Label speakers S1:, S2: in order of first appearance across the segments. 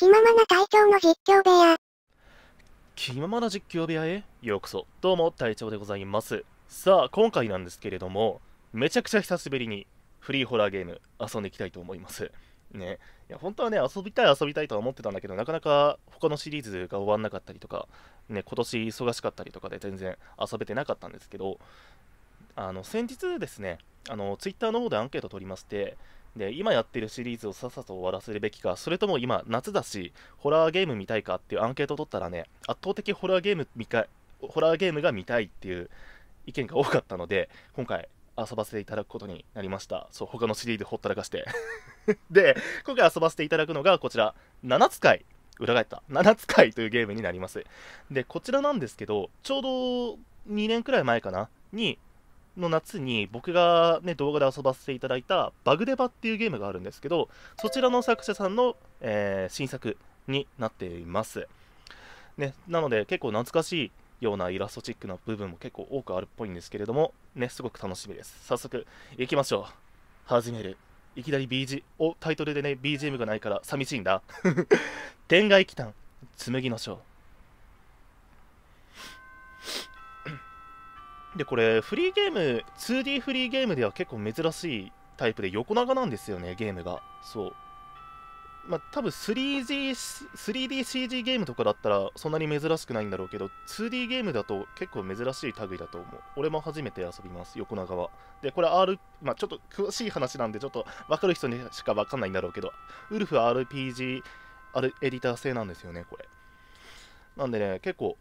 S1: 気ままな隊長の実況部屋。
S2: 気ままな実況部屋へ？ようこそ。どうも、隊長でございます。さあ、今回なんですけれども、めちゃくちゃ久しぶりにフリーホラーゲーム遊んでいきたいと思います。ね。いや、本当はね、遊びたい遊びたいとは思ってたんだけど、なかなか他のシリーズが終わんなかったりとか、ね、今年忙しかったりとかで全然遊べてなかったんですけど、あの、先日ですね、あの、ツイッターの方でアンケート取りまして、で今やってるシリーズをさっさと終わらせるべきか、それとも今、夏だし、ホラーゲーム見たいかっていうアンケートを取ったらね、圧倒的ホラーゲーム見かホラーゲームが見たいっていう意見が多かったので、今回遊ばせていただくことになりました。そう、他のシリーズほったらかして。で、今回遊ばせていただくのがこちら、七つ会。裏返った。七つ会というゲームになります。で、こちらなんですけど、ちょうど2年くらい前かなに、の夏に僕が、ね、動画で遊ばせていただいたバグデバっていうゲームがあるんですけどそちらの作者さんの、えー新作になっています、ね、なので結構懐かしいようなイラストチックな部分も結構多くあるっぽいんですけれどもねすごく楽しみです。早速行きましょう。始める。いきなり BG おタイトルでね BGM がないから寂しいんだ。天外奇譚紬の章でこれフリーゲーム 2D フリーゲームでは結構珍しいタイプで横長なんですよねゲームが。そう。まあ多分 3D3DCG ゲームとかだったらそんなに珍しくないんだろうけど 2D ゲームだと結構珍しい類だと思う。俺も初めて遊びます横長は。でこれ R まあちょっと詳しい話なんでちょっと分かる人にしか分かんないんだろうけどウルフ RPG あるエディター製なんですよねこれ。なんでね結構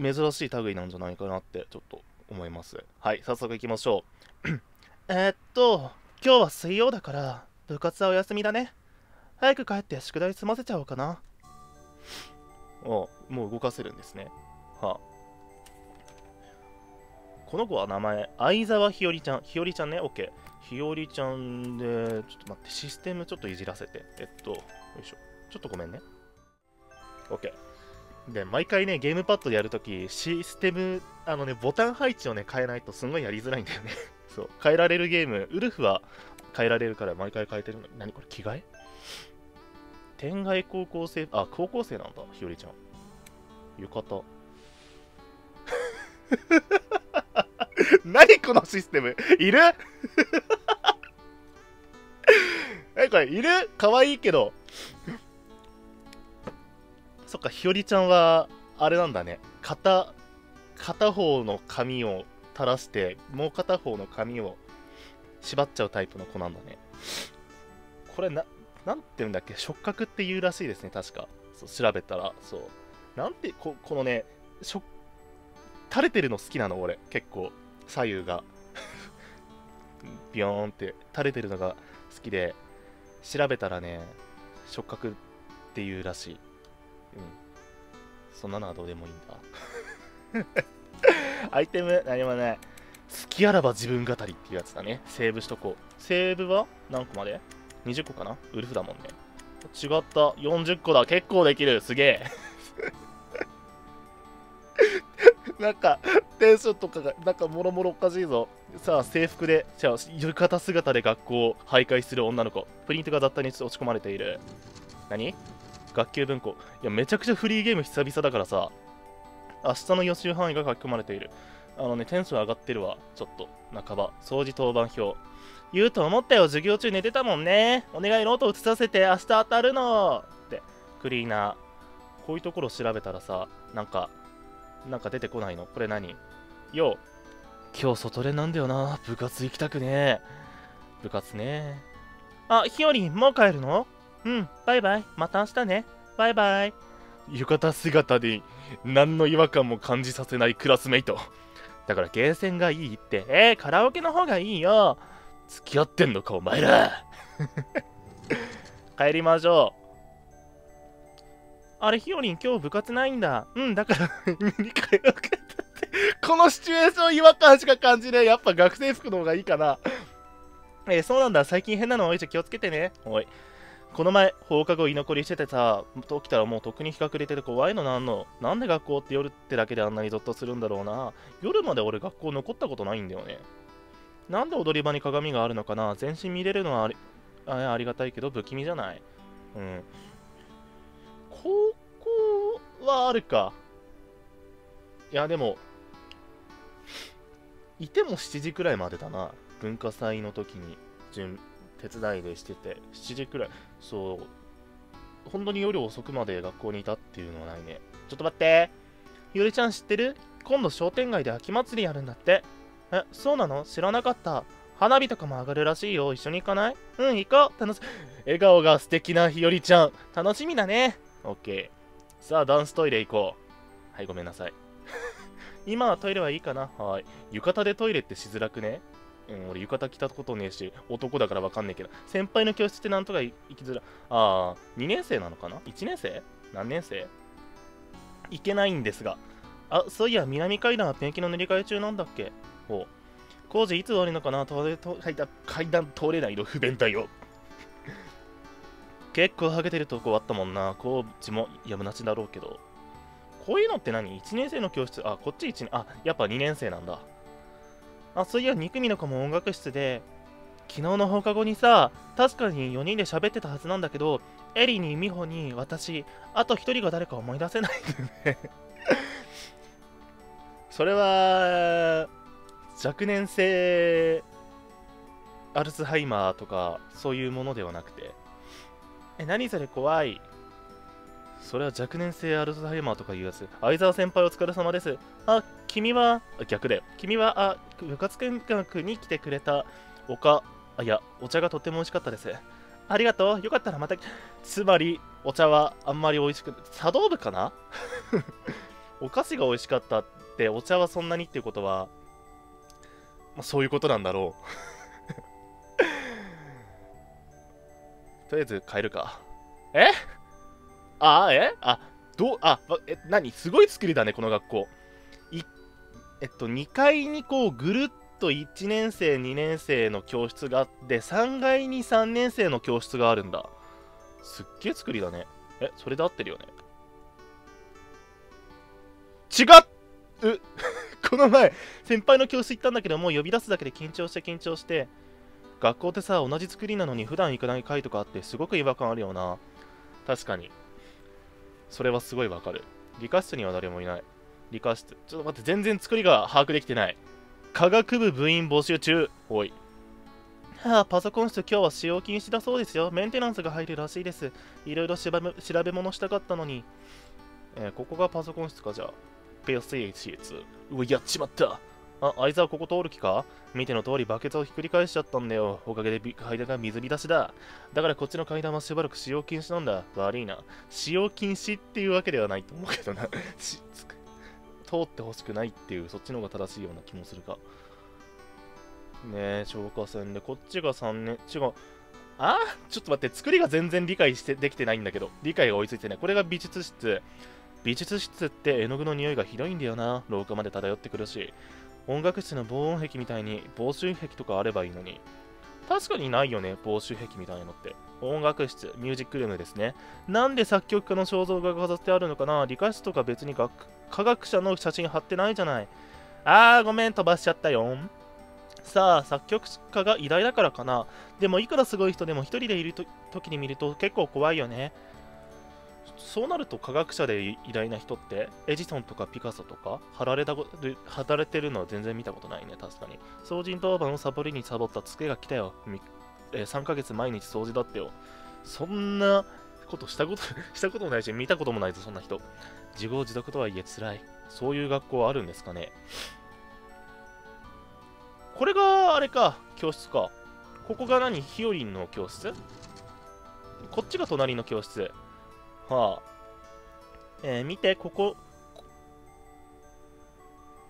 S2: 珍しい類なんじゃないかなってちょっと思います。はい早速行きましょう。えーっと今日は水曜だから部活はお休みだね。早く帰って宿題済ませちゃおうかな。あもう動かせるんですね。は。あこの子は名前相沢ひよりちゃんひよりちゃんね？OK ひよりちゃんでちょっと待ってシステムちょっといじらせて。えっとよいしょ。ちょっとごめんね。OK で毎回ねゲームパッドでやるときシステムあのねボタン配置をね変えないとすんごいやりづらいんだよね。そう。変えられるゲームウルフは変えられるから毎回変えてるの。何これ着替え？天外高校生あ高校生なんだひよりちゃん。浴衣。何このシステム？いる？えこれいる？可愛いけどそっか、ひよりちゃんは、あれなんだね。片、片方の髪を垂らして、もう片方の髪を縛っちゃうタイプの子なんだね。これな、なんて言うんだっけ？触覚って言うらしいですね、確か。そう調べたら、そう。なんて、ここのね、しょ垂れてるの好きなの、俺。結構、左右が。ビヨーンって垂れてるのが好きで、調べたらね、触覚っていうらしい。うん。そんなのはどうでもいいんだ。アイテム、何もない。好きあらば自分語りっていうやつだね。セーブしとこう。セーブは何個まで ?20 個かな？ウルフだもんね。違った。40個だ。結構できる。すげえ。なんか、テンションとかが、なんかもろもろおかしいぞ。さあ、制服で、じゃあ、浴衣姿で学校を徘徊する女の子。プリントが雑多に落ち込まれている。何？学級文庫。いやめちゃくちゃフリーゲーム久々だからさ。明日の予習範囲が書き込まれている。あのねテンション上がってるわ。ちょっと半ば。掃除当番表。言うと思ったよ。授業中寝てたもんね。お願いノート写させて。明日当たるの。って。クリーナー。こういうところ調べたらさなんかなんか出てこないの？これ何？よう。今日外練なんだよな。部活行きたくねえ。部活ねあひよりんもう帰るの？うん、バイバイ。また明日ね。バイバイ。浴衣姿で何の違和感も感じさせないクラスメイト。だからゲーセンがいいって。えー、カラオケの方がいいよ。付き合ってんのか、お前ら。帰りましょう。あれ、ひよりん今日部活ないんだ。うん、だから見に帰ろうかって。このシチュエーション違和感しか感じねえ。やっぱ学生服の方がいいかな。えー、そうなんだ。最近変なの多いし気をつけてね。おい。この前、放課後居残りしててさ、起きたらもうとっくに日が暮れてて怖いのなんの？なんで学校って夜ってだけであんなにゾッとするんだろうな。夜まで俺学校残ったことないんだよね。なんで踊り場に鏡があるのかな？全身見れるのはありありがたいけど不気味じゃない？うん。高校はあるか。いや、でも、いても7時くらいまでだな。文化祭の時に、準手伝いでしてて、7時くらい。そう。本当に夜遅くまで学校にいたっていうのはないね。ちょっと待って。ゆりちゃん知ってる？今度商店街で秋祭りやるんだって。え、そうなの？知らなかった。花火とかも上がるらしいよ。一緒に行かない？うん、行こう。楽し、笑顔が素敵なひよりちゃん。楽しみだね。オッケー。さあ、ダンストイレ行こう。はい、ごめんなさい。今はトイレはいいかなはい。浴衣でトイレってしづらくね？うん、俺浴衣着たことねえし、男だからわかんねえけど、先輩の教室ってなんとか行きづら、あー、2年生なのかな ?1 年生？何年生？行けないんですが。あ、そういや、南階段はペンキの塗り替え中なんだっけ？ほう。工事いつ終わるのかな？通れと階段階段通れないの不便だよ。結構ハゲてるとこあったもんな。工事もやむなしだろうけど。こういうのって何 ?1 年生の教室？あ、こっち1年、あ、やっぱ2年生なんだ。あ、そういや、2組の子も音楽室で、昨日の放課後にさ、確かに4人で喋ってたはずなんだけど、エリに、ミホに、私、あと1人が誰か思い出せないんだよね それは、若年性アルツハイマーとか、そういうものではなくて、え、何それ怖い。それは若年性アルツハイマーとかいうやつ。相沢先輩お疲れ様です。あ、君は、逆だよ。君は、あ、部活見学に来てくれたおか、あ、いや、お茶がとっても美味しかったです。ありがとう。よかったらまた、つまり、お茶はあんまり美味しく、茶道部かな？お菓子が美味しかったって、お茶はそんなにっていうことは、まあ、そういうことなんだろう。とりあえず帰るか。え？あ、え？あ、どう、あ、え、何？すごい作りだね、この学校。い、えっと、2階にこう、ぐるっと1年生、2年生の教室があって、3階に3年生の教室があるんだ。すっげえ作りだね。え、それで合ってるよね？違う この前、先輩の教室行ったんだけど、もう呼び出すだけで緊張して緊張して、学校ってさ、同じ作りなのに普段行かない回とかあって、すごく違和感あるよな。確かに。それはすごいわかる。理科室には誰もいない。理科室。ちょっと待って、全然作りが把握できてない。科学部部員募集中。おい。はあ、パソコン室今日は使用禁止だそうですよ。メンテナンスが入るらしいです。いろいろ調べ物したかったのに。えー、ここがパソコン室か、じゃあ。ペース HS。うわ、やっちまった。あ、相沢ここ通る気か？見ての通りバケツをひっくり返しちゃったんだよ。おかげで階段が水浸しだ。だからこっちの階段はしばらく使用禁止なんだ。悪いな。使用禁止っていうわけではないと思うけどな。し通ってほしくないっていう、そっちの方が正しいような気もするか。ねえ、消火栓で、こっちが3年、違う。あ？ちょっと待って、作りが全然理解してできてないんだけど、理解が追いついてない。これが美術室。美術室って絵の具の匂いがひどいんだよな。廊下まで漂ってくるし。音楽室の防音壁みたいに防臭壁とかあればいいのに。確かにないよね、防臭壁みたいなのって。音楽室、ミュージックルームですね。なんで作曲家の肖像画が飾ってあるのかな？理科室とか別に科学者の写真貼ってないじゃない。あー、ごめん、飛ばしちゃったよ。さあ、作曲家が偉大だからかな。でも、いくらすごい人でも一人でいると時に見ると結構怖いよね。そうなると科学者で偉大な人ってエジソンとかピカソとか貼られた働いてるのは全然見たことないね確かに。掃除当番をサボりにサボったツケが来たよ、え、3ヶ月毎日掃除だってよ。そんなことしたこと したこともないし見たこともないぞそんな人。自業自得とはいえ辛い。そういう学校はあるんですかね。これがあれか教室か。ここが何？ヒヨリンの教室？こっちが隣の教室。はあ。えー、見て、ここ。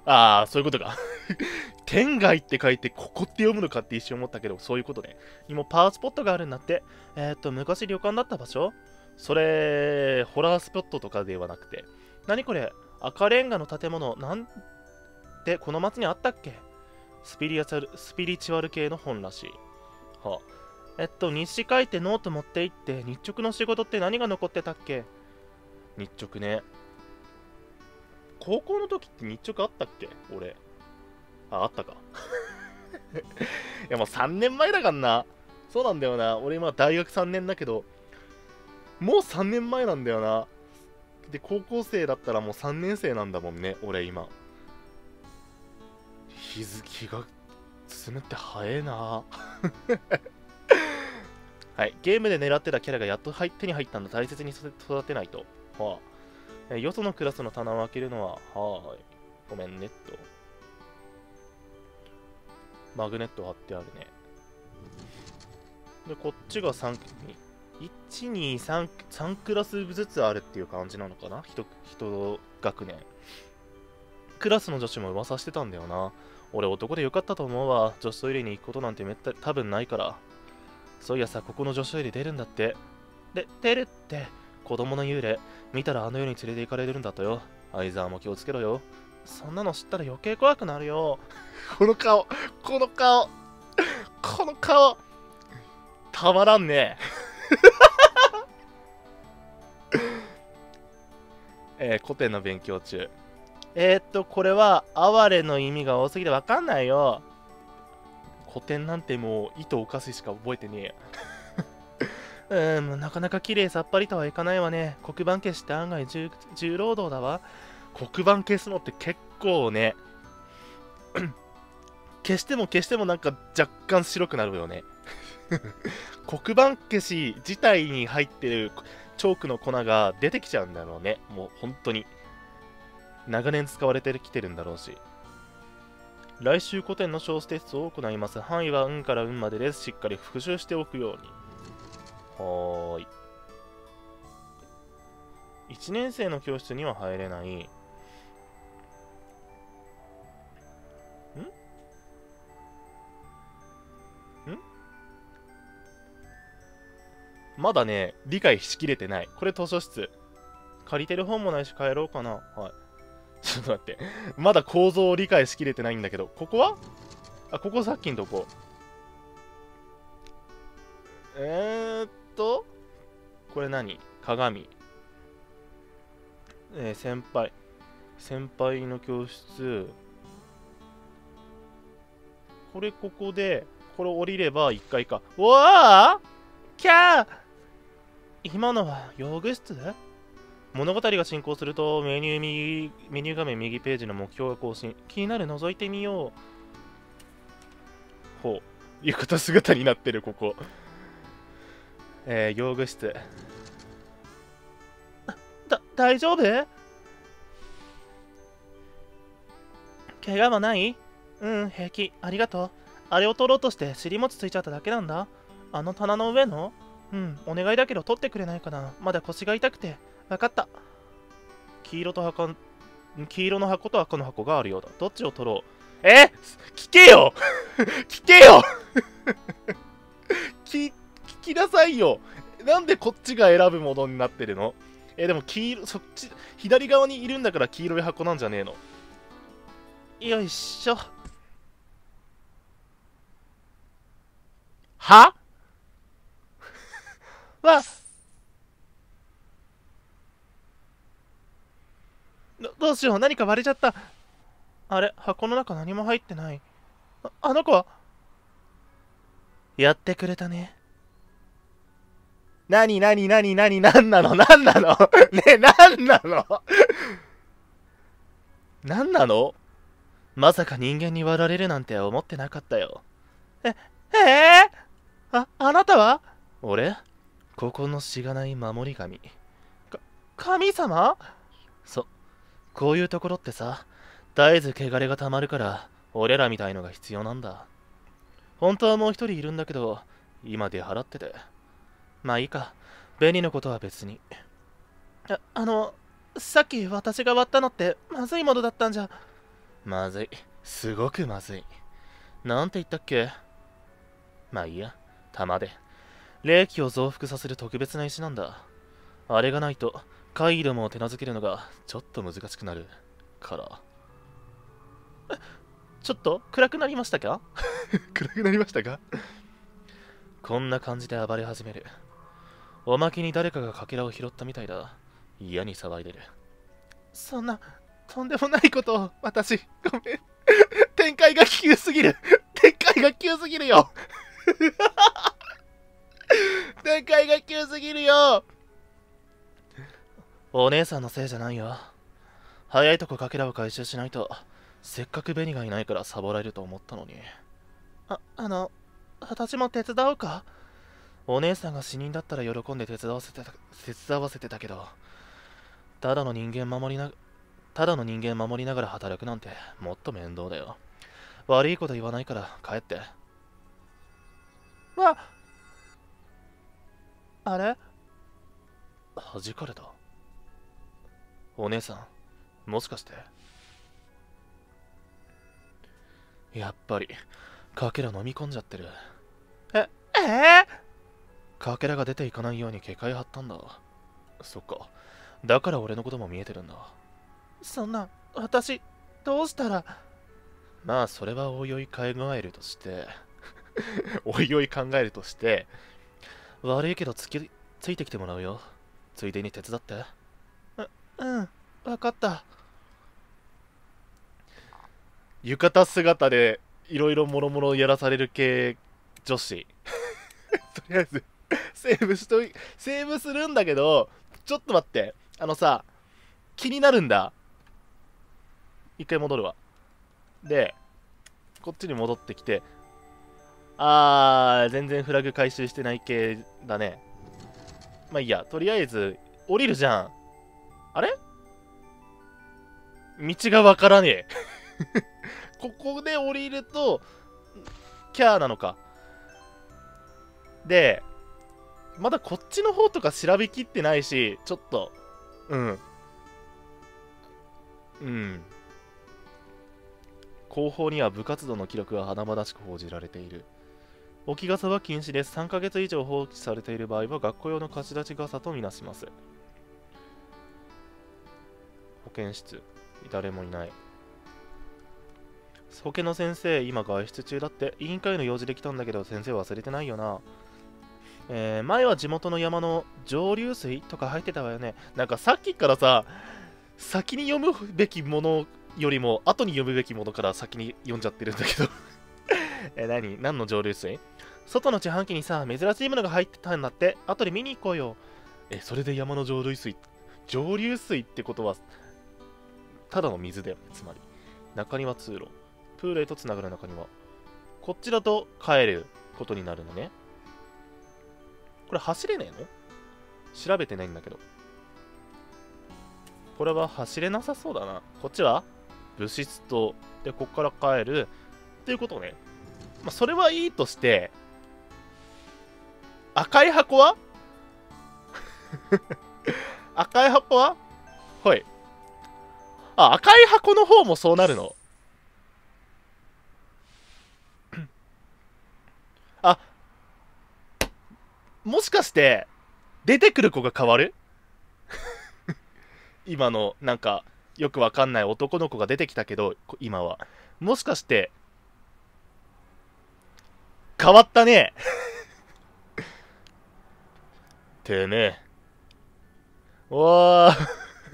S2: ああ、そういうことか。天外って書いて、ここって読むのかって一瞬思ったけど、そういうことね。にもパワースポットがあるんだって。えっ、と、昔旅館だった場所それ、ホラースポットとかではなくて。何これ？赤レンガの建物、なんてこの町にあったっけ？スピリチュアル、スピリチュアル系の本らしい。はあ。えっと、日誌書いてノート持って行って、日直の仕事って何が残ってたっけ？日直ね。高校の時って日直あったっけ？俺。あ、あったか。いやもう3年前だからな。そうなんだよな。俺今大学3年だけど、もう3年前なんだよな。で高校生だったらもう3年生なんだもんね俺今日付が進むって早えなはい。ゲームで狙ってたキャラがやっと入手に入ったんだ。大切に育てないと。はあ。えよそのクラスの棚を開けるのははーい。ごめんねと。マグネット貼ってあるね。でこっちが3 123クラスずつあるっていう感じなのかな？1, 1学年。クラスの女子も噂してたんだよな。俺男でよかったと思うわ。女子トイレに行くことなんてめった多分ないから。そういやさここの女子トイレ出るんだって。で出るって。子供の幽霊。見たらあの世に連れて行かれるんだとよ。相沢も気をつけろよ。そんなの知ったら余計怖くなるよ。この顔この顔この顔たまらんね。えー、古典の勉強中。えー、っとこれは哀れの意味が多すぎてわかんないよ古典なんてもう糸おかししか覚えてねえうんなかなか綺麗さっぱりとはいかないわね。黒板消しって案外重重労働だわ。黒板消すのって結構ね。消しても消してもなんか若干白くなるよね。黒板消し自体に入ってるチョークの粉が出てきちゃうんだろうね。もう本当に。長年使われてきてるんだろうし。来週古典の小テストを行います範囲は運から運までですしっかり復習しておくようにはーい1年生の教室には入れないまだね、理解しきれてない。これ図書室。借りてる本もないし帰ろうかな。はい。ちょっと待って。まだ構造を理解しきれてないんだけど、ここは？あ、ここさっきのとこ。えー、っと、これ何？鏡。えー、先輩。先輩の教室。これここで、これ降りれば1階か。うわあキャー今のは用具室？物語が進行するとメニュー右メニュー画面右ページの目標が更新。気になる覗いてみよう。ほう。浴衣姿になってるここ。えー、用具室。だ大丈夫？怪我はない？うん平気。ありがとう。あれを取ろうとして尻餅ついちゃっただけなんだ。あの棚の上の？うん、お願いだけど取ってくれないかな。まだ腰が痛くて。わかった。黄色と箱、黄色の箱と赤の箱があるようだ。どっちを取ろう？え？聞けよ！聞けよ！聞、聞きなさいよ！なんでこっちが選ぶものになってるの？え、でも黄色、そっち、左側にいるんだから黄色い箱なんじゃねえの？よいしょ。は？わどどうしよう何か割れちゃった。あれ箱の中何も入ってない。ああの子は？やってくれたね。なになになになになんなの？なんなの？ねなんなの？なんなの？まさか人間に割られるなんて思ってなかったよ。えええー、ああなたは？俺？ここのしがない守り神。か、神様？そ、こういうところってさ、絶えず汚れがたまるから、俺らみたいのが必要なんだ。本当はもう一人いるんだけど、今出払ってて。まあいいか。紅のことは別に。あ、あの、さっき私が割ったのってまずいものだったんじゃ。まずい。すごくまずい。なんて言ったっけまあいいや。玉で。霊気を増幅させる特別な石なんだ。あれがないと、怪異どもを手なずけるのがちょっと難しくなるから。ちょっと？暗くなりましたか？暗くなりましたか？こんな感じで暴れ始める。おまけに誰かがかけらを拾ったみたいだ。嫌に騒いでる。そんな、とんでもないことを、私、ごめん。展開が急すぎる。展開が急すぎるよ。展開が急すぎるよお姉さんのせいじゃないよ。早いとこかけらを回収しないと、せっかくベニがいないからサボられると思ったのに。あ、あの、私も手伝おうか？お姉さんが死人だったら喜んで手伝わせてた、手伝わせてたけど、ただの人間守りな、ただの人間守りながら働くなんてもっと面倒だよ。悪いこと言わないから帰って。わあれ？弾かれた？お姉さんもしかして？やっぱりかけら飲み込んじゃってる。ええ？ー、かけらが出ていかないように警戒張ったんだ。そっか。だから俺のことも見えてるんだ。そんな私どうしたら？まあそれはおいおい考えるとして。おいおい考えるとして。悪いけどつきついてきてもらうよ。ついでに手伝って。ううん。分かった。浴衣姿でいろいろもろもろやらされる系女子。とりあえずセーブしといセーブするんだけどちょっと待って。あのさ気になるんだ。一回戻るわ。でこっちに戻ってきてあー全然フラグ回収してない系だね。まあいいや。とりあえず降りるじゃんあれ？道がわからねえ。ここで降りるとキャーなのか。でまだこっちの方とか調べきってないしちょっと。うん。うん。後方には部活動の記録が華々しく報じられている。置き傘は禁止です。3ヶ月以上放置されている場合は学校用の貸し出し傘とみなします。保健室誰もいない保健の先生今外出中だって委員会の用事で来たんだけど先生忘れてないよなえー、前は地元の山の上流水とか入ってたわよねなんかさっきからさ先に読むべきものよりも後に読むべきものから先に読んじゃってるんだけど え、何？何の蒸留水？外の自販機にさ、珍しいものが入ってたんだって。後で見に行こうよ。え、それで山の蒸留水。蒸留水ってことは、ただの水だよね、つまり。中庭通路。プールへとつながる中庭。こっちだと帰ることになるのね。これ走れねえの？調べてないんだけど。これは走れなさそうだな。こっちは？物質と、で、こっから帰る。っていうことね。まあ、それはいいとして、赤い箱は？赤い箱は？はい。あ、赤い箱の方もそうなるの？あ、もしかして、出てくる子が変わる？今の、なんか、よくわかんない男の子が出てきたけど、今は。もしかして、変わったね？てめえ。わ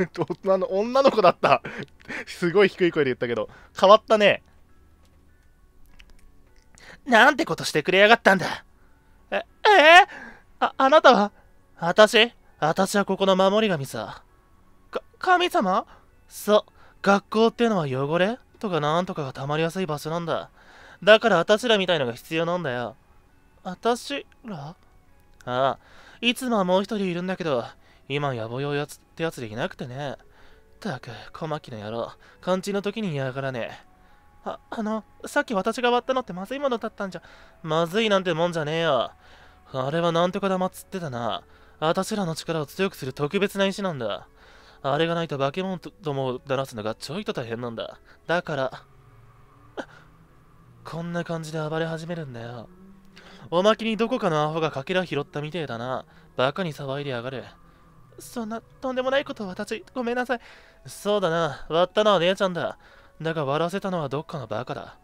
S2: あ女の、女の子だった。すごい低い声で言ったけど、変わったね。なんてことしてくれやがったんだ。え、えー、あ、あなたは？私？私はここの守り神さ。か、神様？そう、学校ってのは汚れ？とかなんとかが溜まりやすい場所なんだ。だから私らみたいのが必要なんだよ。私ら？ああ、いつもはもう一人いるんだけど、今やぼよやつってやつでいなくてね。たく、小牧の野郎、勘違いの時に嫌がらねえ。あ、あの、さっき私が割ったのってまずいものだったんじゃ。まずいなんてもんじゃねえよ。あれはなんとか玉つってたな。私らの力を強くする特別な石なんだ。あれがないと化け物とも鳴らすのがちょいと大変なんだ。だから、こんな感じで暴れ始めるんだよ。おまけにどこかのアホがかけら拾ったみてえだな。バカに騒いでやがる。そんな、とんでもないこと私、ごめんなさい。そうだな、割ったのは姉ちゃんだ。だが割らせたのはどっかのバカだ。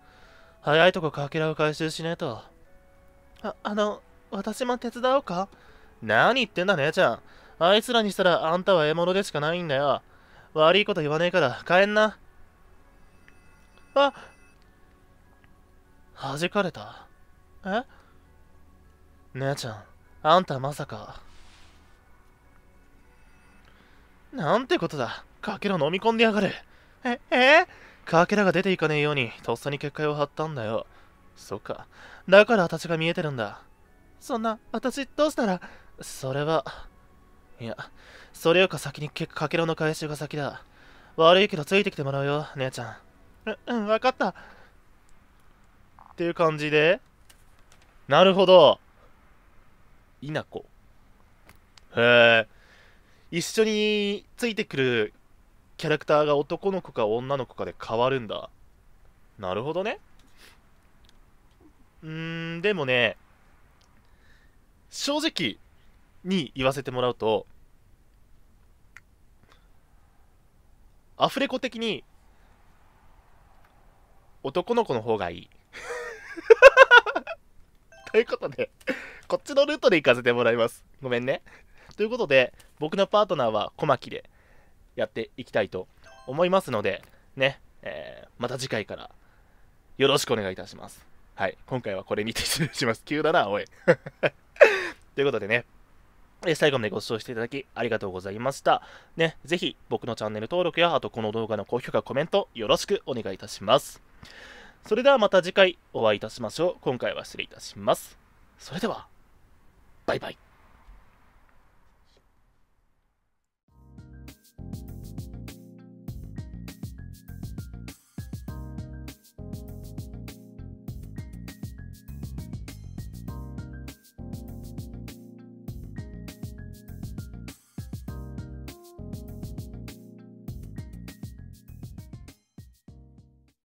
S2: 早いとこかけらを回収しねえと。あ、あの、私も手伝おうか？何言ってんだ姉ちゃん。あいつらにしたらあんたは獲物でしかないんだよ。悪いこと言わねえから帰んな。あ弾かれた？え？姉ちゃん、あんたまさか。なんてことだ。かけら飲み込んでやがる。え、え？かけらが出ていかねえように、とっさに結界を張ったんだよ。そっか。だから私が見えてるんだ。そんな、私どうしたら？それは。いや、それよか先にかけらの回収が先だ。悪いけどついてきてもらうよ、姉ちゃん。う、うん、わかった。っていう感じで。なるほど。稲子。へえ。一緒についてくるキャラクターが男の子か女の子かで変わるんだ。なるほどね。うーん、でもね、正直に言わせてもらうと、アフレコ的に男の子の方がいい。ということで、こっちのルートで行かせてもらいます。ごめんね。ということで、僕のパートナーは小牧でやっていきたいと思いますので、ね、えー、また次回からよろしくお願いいたします。はい、今回はこれにて失礼します。急だな、おい。ということでね、え最後までご視聴していただきありがとうございました。ね、ぜひ僕のチャンネル登録や、あとこの動画の高評価、コメントよろしくお願いいたします。それではまた次回お会いいたしましょう。今回は失礼いたします。それでは、バイバイ。